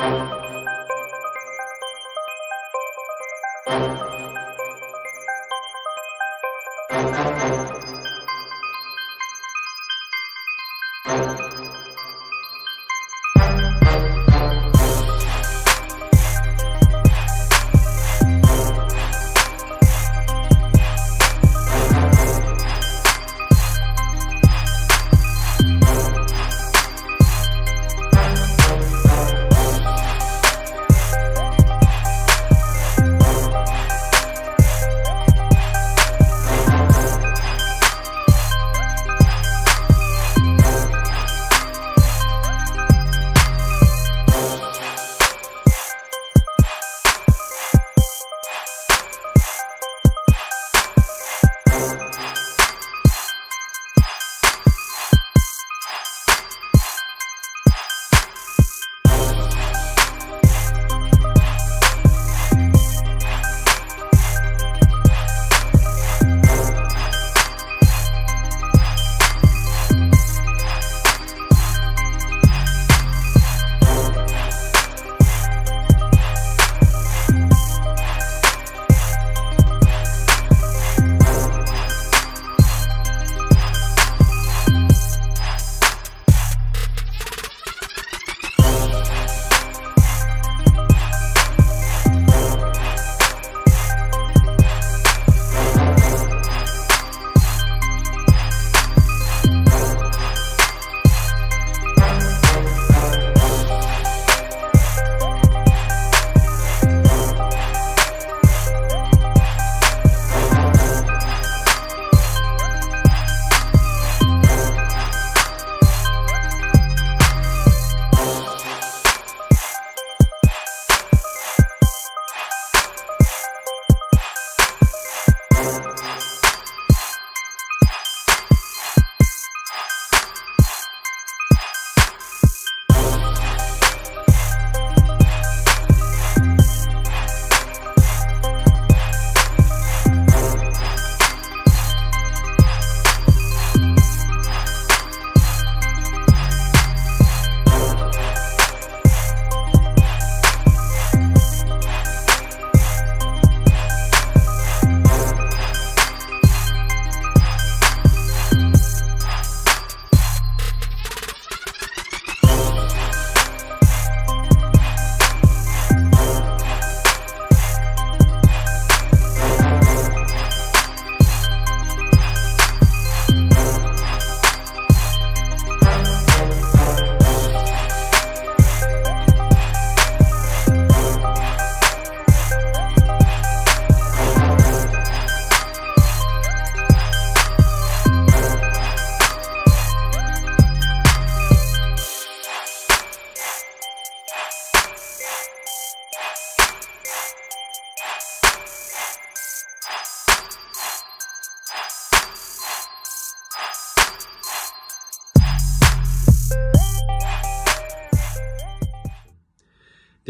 Thank you.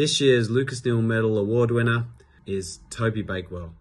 This year's Lucas Neal Medal Award winner is Toby Bakewell.